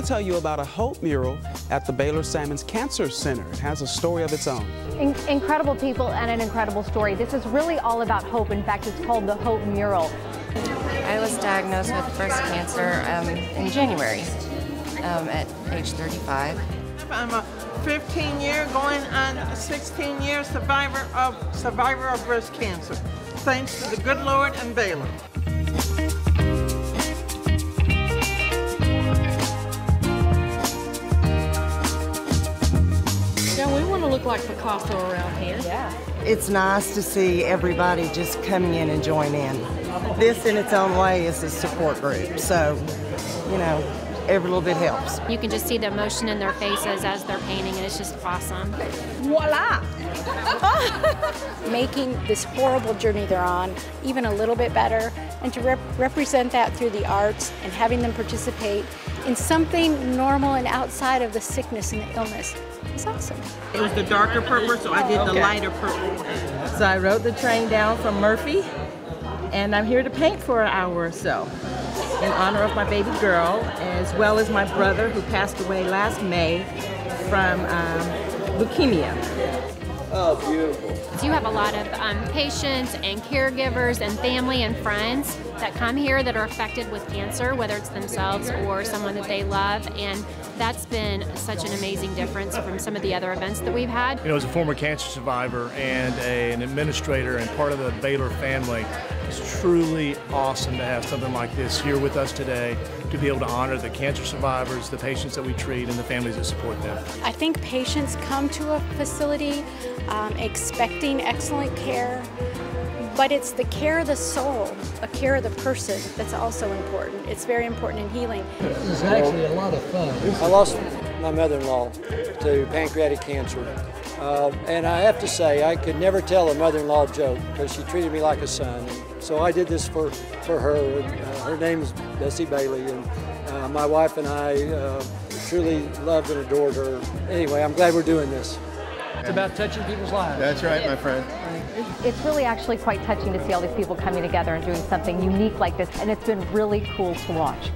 to tell you about a hope mural at the Baylor Sammons Cancer Center. It has a story of its own. In incredible people and an incredible story. This is really all about hope. In fact, it's called the Hope Mural. I was diagnosed with breast cancer um, in January um, at age 35. I'm a 15 year, going on 16 year survivor of survivor of breast cancer. Thanks to the good Lord and Baylor. Look like Picasso around here. Yeah. It's nice to see everybody just coming in and join in. This in its own way is a support group, so, you know, every little bit helps. You can just see the emotion in their faces as they're painting, and it's just awesome. Voila! making this horrible journey they're on even a little bit better and to rep represent that through the arts and having them participate in something normal and outside of the sickness and the illness is awesome. It was the darker purple, so I did the lighter purple. So I rode the train down from Murphy, and I'm here to paint for an hour or so in honor of my baby girl, as well as my brother who passed away last May from um, leukemia. Oh, beautiful. So you have a lot of um, patients and caregivers and family and friends that come here that are affected with cancer, whether it's themselves or someone that they love, and that's been such an amazing difference from some of the other events that we've had. You know, as a former cancer survivor and a, an administrator and part of the Baylor family, it's truly awesome to have something like this here with us today to be able to honor the cancer survivors, the patients that we treat, and the families that support them. I think patients come to a facility um, expecting excellent care, but it's the care of the soul, a care of the person that's also important. It's very important in healing. This is actually a lot of fun. I lost my mother-in-law to pancreatic cancer. Uh, and I have to say, I could never tell a mother-in-law joke because she treated me like a son. And so I did this for, for her. And, uh, her name is Bessie Bailey, and uh, my wife and I uh, truly loved and adored her. Anyway, I'm glad we're doing this. It's about touching people's lives. That's right, my friend. It's really actually quite touching to see all these people coming together and doing something unique like this, and it's been really cool to watch.